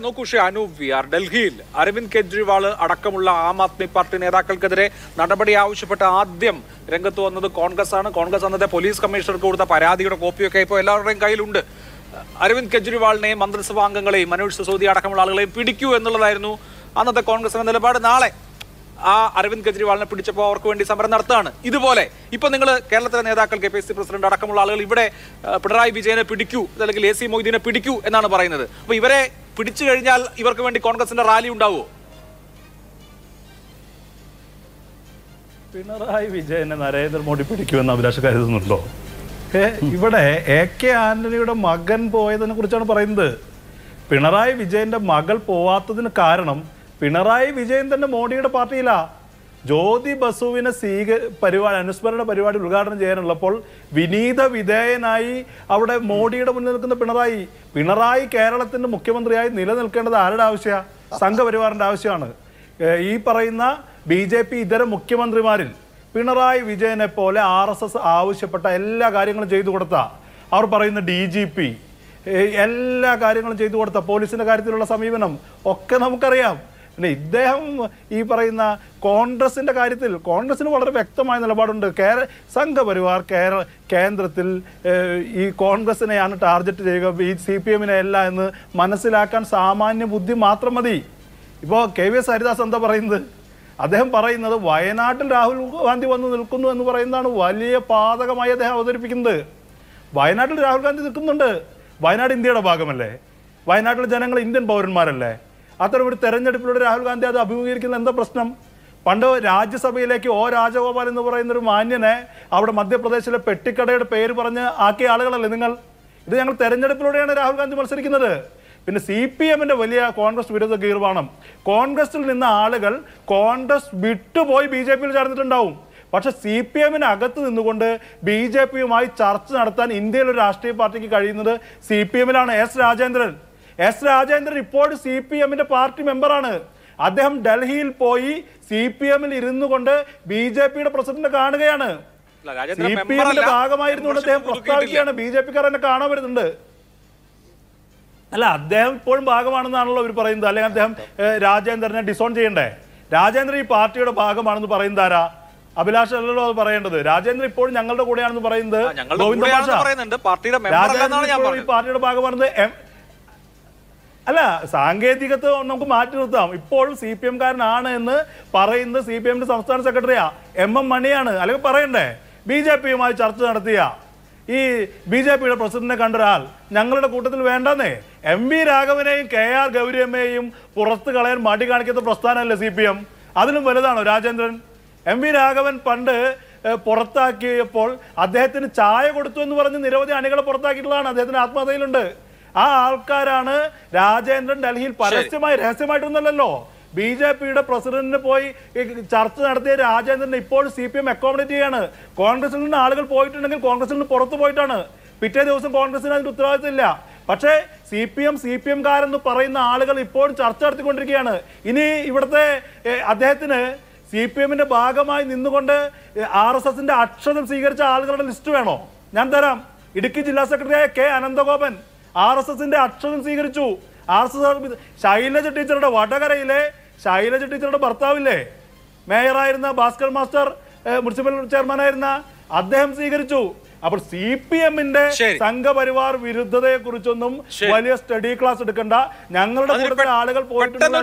നോക്കൂ ഷേ അനൂപ് ആർ. ഡൽഹിയിൽ അരവിന്ദ് കെജ്രിവാൾ അടക്കമുള്ള ആം ആദ്മി പാർട്ടി നേതാക്കൾക്കെതിരെ നടപടി ആവശ്യപ്പെട്ട് ആദ്യം രംഗത്ത് വന്നത് കോൺഗ്രസ് ആണ്. കോൺഗ്രസ് അന്നത്തെ പോലീസ് കമ്മീഷണർക്ക് കൊടുത്ത പരാതിയുടെ കോപ്പിയൊക്കെ ഇപ്പോൾ എല്ലാവരുടെയും കയ്യിലുണ്ട്. അരവിന്ദ് കെജ്രിവാളിനെയും മന്ത്രിസഭാ അംഗങ്ങളെയും മനോജ് സിസോദി അടക്കമുള്ള ആളുകളെയും പിടിക്കൂ എന്നുള്ളതായിരുന്നു അന്നത്തെ കോൺഗ്രസിന്റെ നിലപാട്. നാളെ ആ അരവിന്ദ് കെജ്രിവാളിനെ പിടിച്ചപ്പോൾ അവർക്ക് വേണ്ടി സമരം നടത്തുകയാണ്. ഇതുപോലെ ഇപ്പൊ നിങ്ങൾ കേരളത്തിലെ നേതാക്കൾ കെ പി സി പ്രസിഡന്റ് അടക്കമുള്ള ആളുകൾ ഇവിടെ പിണറായി വിജയനെ പിടിക്കൂ അല്ലെങ്കിൽ എ സി മൊയ്തീനെ പിടിക്കൂ എന്നാണ് പറയുന്നത്. അപ്പൊ ഇവരെ പിടിച്ചു കഴിഞ്ഞാൽ ഇവർക്ക് വേണ്ടി കോൺഗ്രസിന്റെ റാലി ഉണ്ടാവുമോ പിണറായി വിജയനെ നരേന്ദ്രമോദി പിടിക്കുമെന്ന് അഭിലാഷ് കരുതുന്നുണ്ടോ? ഇവിടെ എ കെ ആന്റണിയുടെ മകൻ പോയതിനെ കുറിച്ചാണ് പറയുന്നത്. പിണറായി വിജയന്റെ മകൾ പോവാത്തതിന് കാരണം പിണറായി വിജയൻ തന്നെ മോഡിയുടെ പാർട്ടിയിലാ. ജ്യോതി ബസുവിനെ സ്വീക പരിപാടി അനുസ്മരണ പരിപാടി ഉദ്ഘാടനം ചെയ്യാനുള്ളപ്പോൾ വിനീത വിധേയനായി അവിടെ മോഡിയുടെ മുന്നിൽ നിൽക്കുന്ന പിണറായി പിണറായി കേരളത്തിന്റെ മുഖ്യമന്ത്രിയായി നിലനിൽക്കേണ്ടത് ആരുടെ ആവശ്യമാണ് സംഘപരിവാറിന്റെ ആവശ്യമാണ്. ഈ പറയുന്ന ബി ജെ പി ഇതര മുഖ്യമന്ത്രിമാരിൽ പിണറായി വിജയനെ പോലെ ആർ എസ് എസ് ആവശ്യപ്പെട്ട എല്ലാ കാര്യങ്ങളും ചെയ്തു കൊടുത്ത അവർ പറയുന്ന ഡി ജി പി എല്ലാ കാര്യങ്ങളും ചെയ്തു കൊടുത്ത പോലീസിന്റെ കാര്യത്തിലുള്ള സമീപനം ഒക്കെ നമുക്കറിയാം. പിന്നെ ഇദ്ദേഹം ഈ പറയുന്ന കോൺഗ്രസിന്റെ കാര്യത്തിൽ കോൺഗ്രസിന് വളരെ വ്യക്തമായ നിലപാടുണ്ട്. കേര സംഘപരിവാർ കേര കേന്ദ്രത്തിൽ ഈ കോൺഗ്രസിനെയാണ് ടാർഗറ്റ് ചെയ്യുക ഈ സി പി എമ്മിനെ അല്ല എന്ന് മനസ്സിലാക്കാൻ സാമാന്യ ബുദ്ധി മാത്രം മതി. ഇപ്പോൾ കെ വി എസ് ഹരിദാസ് എന്താ പറയുന്നത്? അദ്ദേഹം പറയുന്നത് വയനാട്ടിൽ രാഹുൽ ഗാന്ധി വന്ന് നിൽക്കുന്നു എന്ന് പറയുന്നതാണ് വലിയ പാതകമായി അദ്ദേഹം അവതരിപ്പിക്കുന്നത്. വയനാട്ടിൽ രാഹുൽ ഗാന്ധി നിൽക്കുന്നുണ്ട്. വയനാട് ഇന്ത്യയുടെ ഭാഗമല്ലേ? വയനാട്ടിലെ ജനങ്ങൾ ഇന്ത്യൻ പൗരന്മാരല്ലേ? അത്തരം ഒരു തെരഞ്ഞെടുപ്പിലൂടെ രാഹുൽ ഗാന്ധി അത് അഭിമുഖീകരിക്കുന്ന എന്താ പ്രശ്നം? പണ്ട് രാജ്യസഭയിലേക്ക് ഓ രാജഗോപാൽ എന്ന് പറയുന്ന ഒരു മാന്യനെ അവിടെ മധ്യപ്രദേശിലെ പെട്ടിക്കടയുടെ പേര് പറഞ്ഞ് ആക്കിയ ആളുകളല്ലേ നിങ്ങൾ? ഇത് ഞങ്ങൾ തെരഞ്ഞെടുപ്പിലൂടെയാണ് രാഹുൽ ഗാന്ധി മത്സരിക്കുന്നത്. പിന്നെ സി പി എമ്മിന്റെ വലിയ കോൺഗ്രസ് വിരുദ്ധ ഗീർവാണം കോൺഗ്രസിൽ നിന്ന ആളുകൾ കോൺഗ്രസ് വിട്ടുപോയി ബി ജെ പിയിൽ ചേർന്നിട്ടുണ്ടാവും. പക്ഷെ സി പി എമ്മിന് അകത്ത് നിന്നുകൊണ്ട് ബി ജെ പിയുമായി ചർച്ച നടത്താൻ ഇന്ത്യയിൽ ഒരു രാഷ്ട്രീയ പാർട്ടിക്ക് കഴിയുന്നത് സി പി എമ്മിലാണ്. എസ് രാജേന്ദ്രൻ. എസ് രാജേന്ദ്രൻ ഇപ്പോൾ സി പി എമ്മിന്റെ പാർട്ടി മെമ്പറാണ്. അദ്ദേഹം ഡൽഹിയിൽ പോയി സി പി എമ്മിൽ ഇരുന്നു കൊണ്ട് ബി ജെ പിയുടെ പ്രസിഡന്റ് കാണുകയാണ്. സി പി എമ്മിന്റെ അല്ല. ഭാഗമായിരുന്നുകൊണ്ട് അദ്ദേഹം പ്രസ്താവിക്കുകയാണ്. ബി ജെ പിക്കാർ എന്നെ കാണാൻ വരുന്നുണ്ട്. അല്ല അദ്ദേഹം ഇപ്പോഴും ഭാഗമാണെന്നാണല്ലോ ഇവർ പറയുന്നത്. അല്ലെങ്കിൽ അദ്ദേഹം രാജേന്ദ്രനെ ഡിസോൺ ചെയ്യണ്ടേ? രാജേന്ദ്രൻ ഈ പാർട്ടിയുടെ ഭാഗമാണെന്ന് പറയുന്നത് ആരാ അഭിലാഷ് അല്ലല്ലോ അത് പറയേണ്ടത്. രാജേന്ദ്രൻ ഇപ്പോഴും ഞങ്ങളുടെ കൂടെയാണെന്ന് പറയുന്നത് ഗോവിന്ദ പാർട്ടിയുടെ മെമ്പർ രാജേന്ദ്രൻ അല്ലെന്നാണ് ഞാൻ ഇപ്പോഴും ഈ പറഞ്ഞത് പാർട്ടിയുടെ ഭാഗമാണെന്ന് എം- അല്ല സാങ്കേതികത്വം നമുക്ക് മാറ്റി നിർത്താം. ഇപ്പോൾ സി പി എംകാരനാണ് എന്ന് പറയുന്നത് സി പി എമ്മിന്റെ സംസ്ഥാന സെക്രട്ടറിയാ എം എം മണിയാണ്. അല്ലെങ്കിൽ പറയണ്ടേ ബി ജെ പിയുമായി ചർച്ച നടത്തിയ ഈ ബി ജെ പിയുടെ പ്രസിഡന്റിനെ കണ്ടൊരാൾ ഞങ്ങളുടെ കൂട്ടത്തിൽ വേണ്ടെന്നേ. എം വി രാഘവനെയും കെ ആർ ഗൗരിയമ്മയെയും പുറത്ത് കളയാൻ മടി കാണിക്കുന്ന പ്രസ്ഥാനമല്ലേ സി പി എം? അതിലും വലുതാണോ രാജേന്ദ്രൻ? എം വി രാഘവൻ പണ്ട് പുറത്താക്കിയപ്പോൾ അദ്ദേഹത്തിന് ചായ കൊടുത്തു എന്ന് പറഞ്ഞ് നിരവധി അണികളെ പുറത്താക്കിയിട്ടുള്ളതാണ്. അദ്ദേഹത്തിന് ആത്മകഥയിലുണ്ട് ആ ആൾക്കാരാണ് രാജേന്ദ്രൻ ഡൽഹിയിൽ പരസ്യമായി രഹസ്യമായിട്ടൊന്നുമല്ലല്ലോ. ബി ജെ പിയുടെ പ്രസിഡന്റിന് പോയി ചർച്ച നടത്തിയ രാജേന്ദ്രൻ ഇപ്പോൾ സി പി എം അക്കോമഡേറ്റ് ചെയ്യാണ്. കോൺഗ്രസിൽ നിന്ന് ആളുകൾ പോയിട്ടുണ്ടെങ്കിൽ കോൺഗ്രസിൽ നിന്ന് പുറത്തു പോയിട്ടാണ്. പിറ്റേ ദിവസം കോൺഗ്രസിന് അതിന് ഉത്തരവാദിത്തമില്ല. പക്ഷേ C P M C P എംകാരെന്ന് പറയുന്ന ആളുകൾ ഇപ്പോഴും ചർച്ച നടത്തിക്കൊണ്ടിരിക്കുകയാണ്. ഇനി ഇവിടുത്തെ അദ്ദേഹത്തിന് സി പി എമ്മിന്റെ ഭാഗമായി നിന്നുകൊണ്ട് ആർ എസ് എസിന്റെ അക്ഷരം സ്വീകരിച്ച ആളുകളുടെ ലിസ്റ്റ് വേണോ? ഞാൻ തരാം. ഇടുക്കി ജില്ലാ സെക്രട്ടറിയായ കെ അനന്തഗോപൻ ആർ എസ് എസിന്റെ അക്ഷരം സ്വീകരിച്ചു. ആർ എസ് എസ് ശൈലജ ടീച്ചറുടെ വടകരയിലെ ശൈലജ ടീച്ചറുടെ ഭർത്താവില്ലേ? മേയറായിരുന്ന ഭാസ്കർ മാസ്റ്റർ മുനിസിപ്പൽ ചെയർമാനായിരുന്ന അദ്ദേഹം സ്വീകരിച്ചു. അപ്പോൾ സി പി എമ്മിന്റെ സംഘപരിവാർ വിരുദ്ധതയെ കുറിച്ചൊന്നും വലിയ സ്റ്റഡി ക്ലാസ് എടുക്കണ്ട. ഞങ്ങളുടെ കൂടുതൽ ആളുകൾ പെട്ടെന്ന്